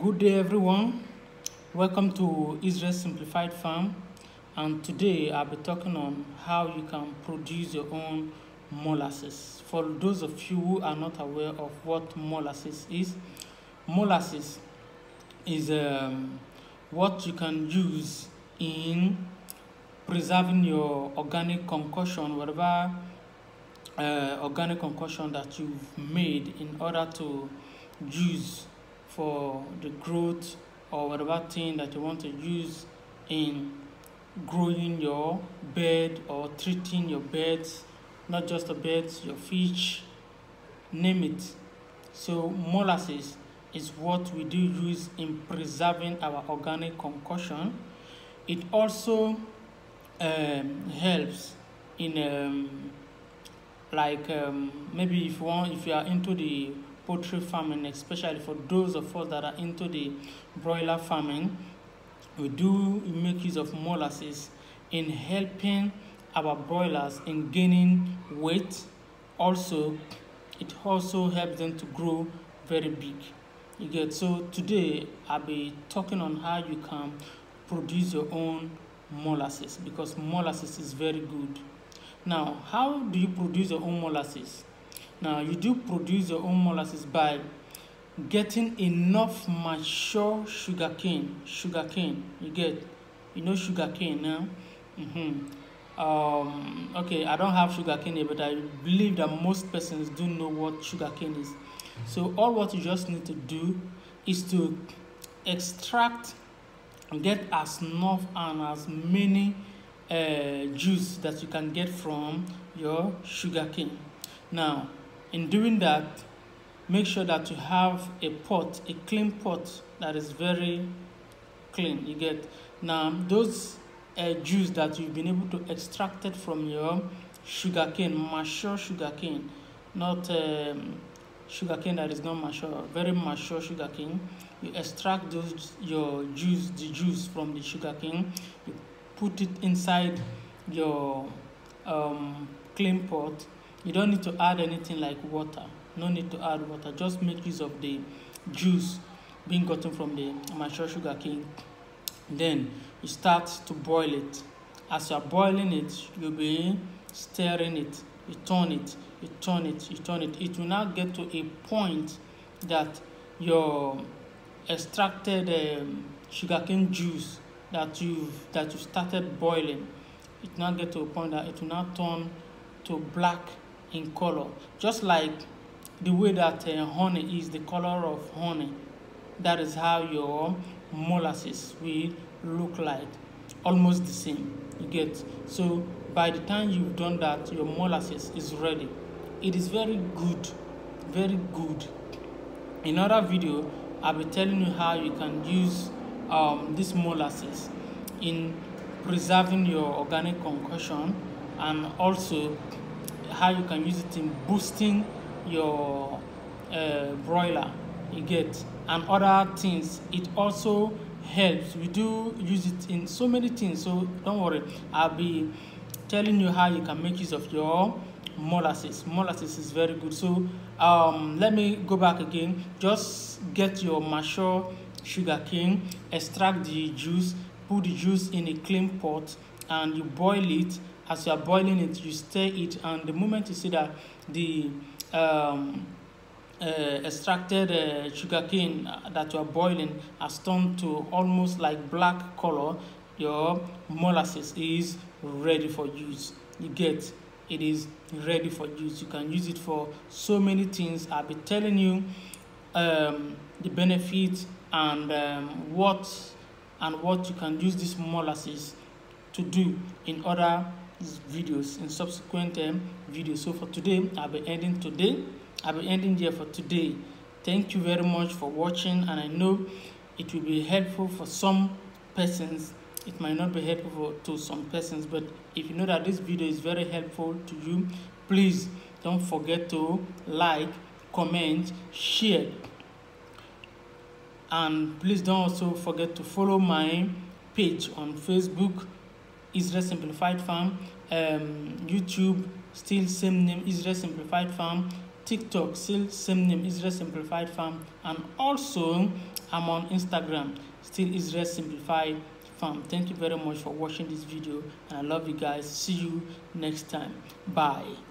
Good day, everyone. Welcome to Israel Simplified Farm. And today I'll be talking on how you can produce your own molasses. For those of you who are not aware of what molasses is, molasses is um, what you can use in preserving your organic concoction, whatever uh, organic concoction that you've made in order to use for the growth or whatever thing that you want to use in growing your bed or treating your beds, not just the beds, your fish, name it. So molasses is what we do use in preserving our organic concoction. It also um, helps in um, like um, maybe if want if you are into the poultry farming especially for those of us that are into the broiler farming we do make use of molasses in helping our broilers in gaining weight. Also it also helps them to grow very big. You get so today i'll be talking on how you can produce your own molasses because molasses is very good. Now, how do you produce your own molasses? Now, you do produce your own molasses by getting enough mature sugar cane. Sugar cane, you get, you know sugar cane now. Mm-hmm. Um, okay, I don't have sugar cane here, but I believe that most persons do know what sugar cane is. So all what you just need to do is to extract, and get as enough and as many uh, juice that you can get from your sugar cane. Now, in doing that, make sure that you have a pot, a clean pot that is very clean. You get now those uh, juice that you've been able to extract it from your sugar cane, mature sugar cane, not um, sugar cane that is not mature, very mature sugar cane. You extract those your juice, the juice from the sugar cane. You put it inside your um, clean pot you don't need to add anything like water. No need to add water. Just make use of the juice being gotten from the mature sugar cane. Then you start to boil it. As you are boiling it you'll be stirring it. You turn it you turn it you turn it. It will now get to a point that your extracted um, sugarcane juice that you've that you started boiling it now get to a point that it will now turn to black in color. Just like the way that uh, honey is the color of honey that is how your molasses will look like almost the same. You get? So by the time you've done that your molasses is ready. It is very good very good. In other video i'll be telling you how you can use um, this molasses in preserving your organic concoction and also how you can use it in boosting your uh, broiler. You get and other things. It also helps. We do use it in so many things so don't worry. I'll be telling you how you can make use of your molasses. Molasses is very good. So um, let me go back again. Just get your mature sugar cane, extract the juice, put the juice in a clean pot, and you boil it. As you are boiling it, you stir it, and the moment you see that the um, uh, extracted uh, sugar cane that you are boiling has turned to almost like black color, your molasses is ready for use. You get it is ready for use. You can use it for so many things. I'll be telling you um, the benefits and um, what and what you can use this molasses to do in other videos in subsequent um, videos. So for today i'll be ending today. I'll be ending here for today. Thank you very much for watching and i know it will be helpful for some persons. It might not be helpful to some persons but if you know that this video is very helpful to you please don't forget to like comment share. And please don't also forget to follow my page on facebook israel simplified farm um, youtube still same name israel simplified farm tiktok still same name israel simplified farm and also I'm on Instagram, still Israel Simplified Farm. Thank you very much for watching this video and I love you guys. See you next time. Bye.